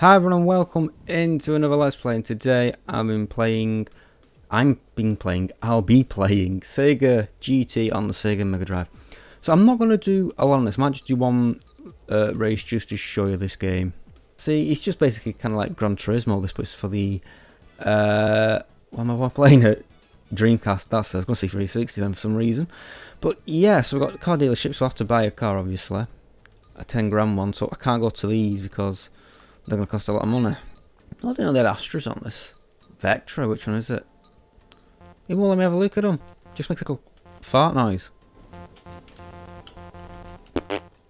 Hi everyone and welcome into another Let's Play and today I've been playing, I'm been playing, I'll be playing Sega GT on the Sega Mega Drive. So I'm not going to do a lot on this, I might just do one uh, race just to show you this game. See, it's just basically kind of like Gran Turismo, this but it's for the, uh, what am I playing it? Dreamcast, that's, I was going to say 360 then for some reason. But yeah, so we've got car dealerships, so I have to buy a car obviously. A 10 grand one, so I can't go to these because they're going to cost a lot of money. I didn't know they had Astras on this. Vectra, which one is it? It won't let me have a look at them. Just makes a little fart noise.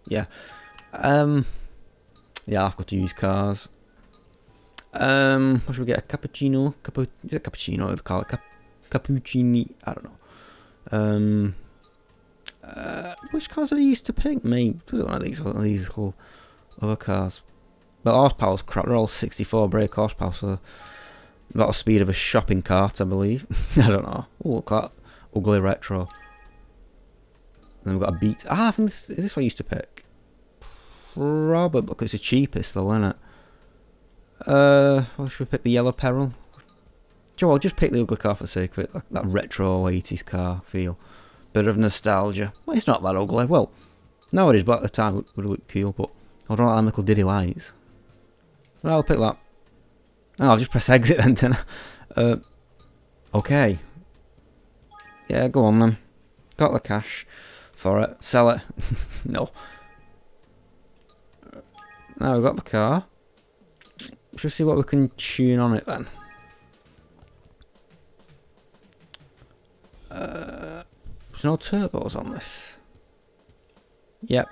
Yeah. Um. Yeah, I've got to use cars. Um, what should we get? A cappuccino? Capu is it cappuccino? They call it Cap cappuccini. I don't know. Um. Uh, which cars are they used to pick? Me. Was it one of these? One of these little other cars? But horsepower's crap. They're all 64 brake horsepower, so about the speed of a shopping cart, I believe. I don't know. Oh, look at that ugly retro. And then we've got a beat. Ah, I think this is this what I used to pick. Probably because it's the cheapest, though, isn't it? Uh, what should we pick? The yellow peril. Joe, I'll just pick the ugly car for the sake of it. That retro 80s car feel. Bit of nostalgia. Well, it's not that ugly. Well, no, it is, but at the time it would look cool. But I don't like them little diddy lights. I'll pick that. I'll just press exit then, then. Uh, okay. Yeah, go on then. Got the cash for it. Sell it. no. Now we've got the car. Let's see what we can tune on it then. Uh, there's no turbos on this. Yep.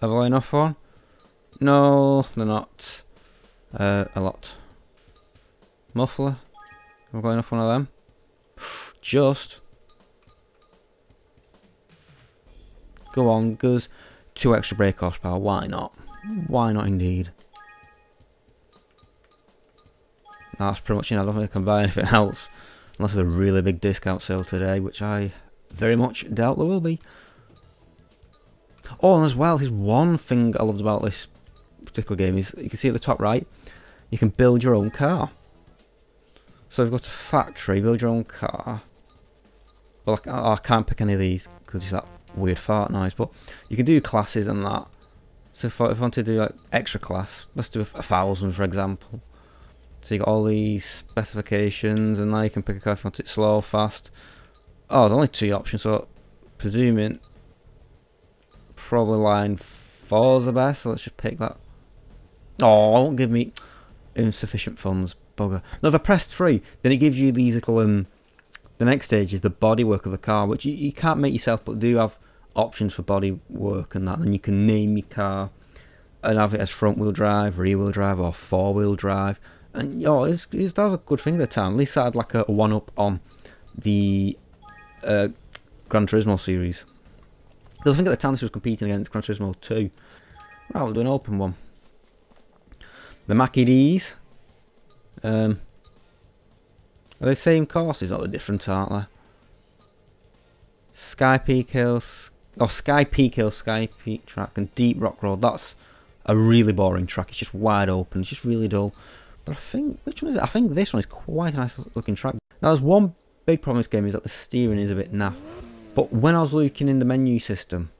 Have I enough one? No, they're not. Uh, a lot. Muffler. Have I got enough one of them? Just. Go on, goes two extra brake horsepower. Why not? Why not indeed? That's pretty much it. I don't think I can buy anything else. Unless there's a really big discount sale today, which I very much doubt there will be. Oh, and as well, here's one thing I loved about this particular game is you can see at the top right, you can build your own car. So we've got a factory, build your own car. Well, I, I can't pick any of these because it's that weird fart noise, but you can do classes and that. So if I, if I want to do like extra class, let's do a, a thousand for example. So you got all these specifications, and now you can pick a car if you want it slow, fast. Oh, there's only two options, so presuming probably line is the best. So let's just pick that. Oh, I won't give me insufficient funds. Bugger. No, if I press three, then it gives you these little um. The next stage is the bodywork of the car, which you, you can't make yourself, but do have options for body work and that. And you can name your car and have it as front wheel drive, rear wheel drive, or four wheel drive. And yo, it's, it's, that was a good thing at the time. At least I had like a one up on the uh, Gran Turismo series. Because I think at the time this was competing against Gran Turismo 2. Right, we'll do an open one. The Mackie D's. Um, are they the same courses or are they different, aren't they? Sky Peak Hills. Oh, Sky Peak Hill, Sky Peak Track, and Deep Rock Road. That's a really boring track. It's just wide open. It's just really dull. But I think, which one is it? I think this one is quite a nice looking track. Now, there's one big problem with this game is that the steering is a bit naff. But when I was looking in the menu system,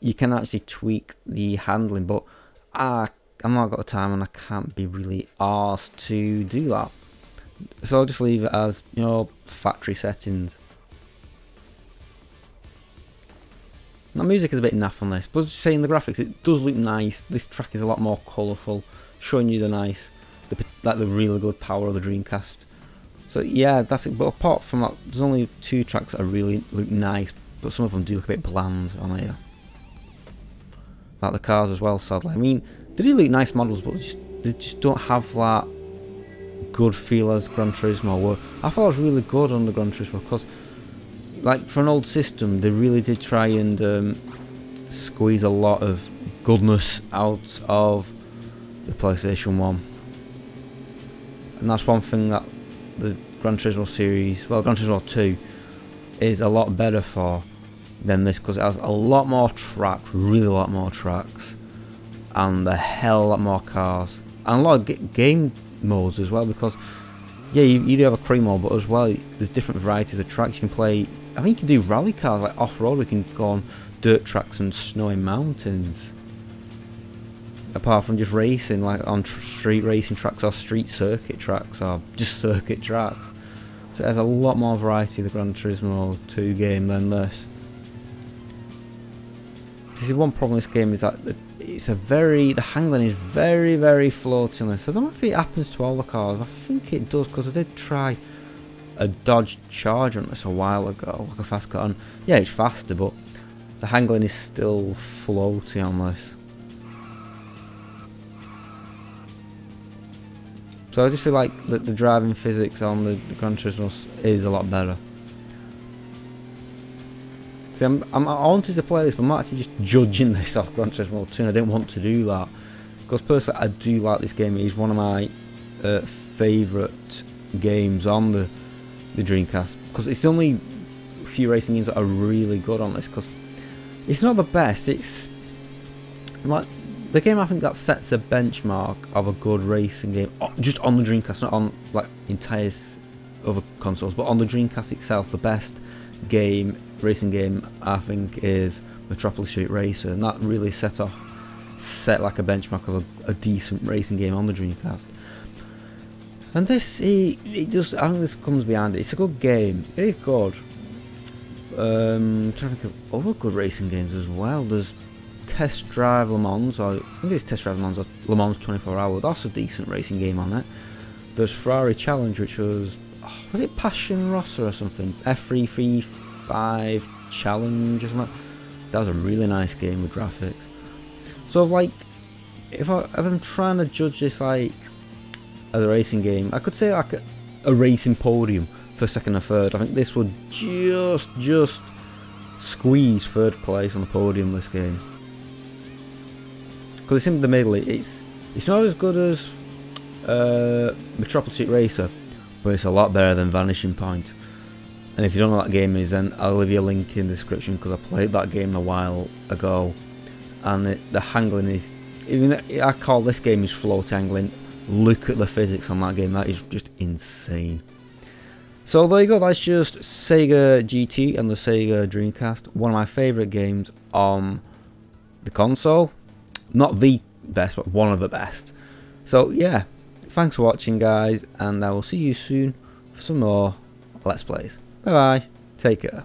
you can actually tweak the handling. But I, I've not got the time and I can't be really asked to do that. So I'll just leave it as, you know, factory settings. Now music is a bit naff on this, but saying the graphics, it does look nice. This track is a lot more colourful, showing you the nice, the, like the really good power of the Dreamcast. So yeah, that's it. But apart from that, there's only two tracks that really look nice, but some of them do look a bit bland on here. Like the cars as well, sadly. I mean, they do look nice models, but they just, they just don't have that good feel as Gran Turismo were. I thought it was really good on the Gran Turismo because like for an old system, they really did try and um, squeeze a lot of goodness out of the PlayStation One, and that's one thing that the Gran Turismo series, well, Gran Turismo Two, is a lot better for than this because it has a lot more tracks, really a lot more tracks, and a hell lot more cars. and a lot of game modes as well because yeah, you, you, do have a career mode, but as well, there's different varieties of tracks you can play. I think you can do rally cars like off road. We can go on dirt tracks and snowy mountains. Apart from just racing, like on tr street racing tracks or street circuit tracks or just circuit tracks. So has a lot more variety the Gran Turismo 2 game than this. This is one problem with this game is that it's a very the handling is very very floaty on this. I don't know if it happens to all the cars. I think it does because I did try a Dodge Charger on this a while ago, like a fast car. And yeah, it's faster, but the handling is still floaty on this. So I just feel like the, the driving physics on the, the Gran Turismo is a lot better. See, I'm, I'm, i wanted to play this, but I'm actually just judging this off Gran Turismo 2, and I didn't want to do that. Because personally, I do like this game. It's one of my uh, favourite games on the, the Dreamcast. Because it's the only few racing games that are really good on this. Because it's not the best, it's like the game I think that sets a benchmark of a good racing game, just on the Dreamcast, not on like entire other consoles, but on the Dreamcast itself, the best game racing game I think is Metropolis Street Racer, and that really set off set like a benchmark of a, a decent racing game on the Dreamcast. And this, it, it just, I think this comes behind it. It's a good game. It is good. Um, I'm trying to think of other good racing games as well. There's Test Drive Le Mans, or I think it's Test Drive Le Mans or Le Mans 24 Hour. That's a decent racing game on it. There's Ferrari Challenge, which was, oh, was it Passione Rossa or something? F3 5 challenge or something. That was a really nice game with graphics. So like, if, I, if I'm trying to judge this like as a racing game, I could say like a, a racing podium for second or third. I think this would just just squeeze third place on the podium this game. Because it's in the middle. It's it's not as good as uh, Metropolis Racer, but it's a lot better than Vanishing Point. And if you don't know what that game is, then I'll leave you a link in the description because I played that game a while ago. And it, the handling is, even I call this game is float angling. Look at the physics on that game, that is just insane. So there you go, that's just Sega GT and the Sega Dreamcast. One of my favourite games on the console. Not the best, but one of the best. So yeah, thanks for watching guys, and I will see you soon for some more Let's Plays. Bye bye. Take care.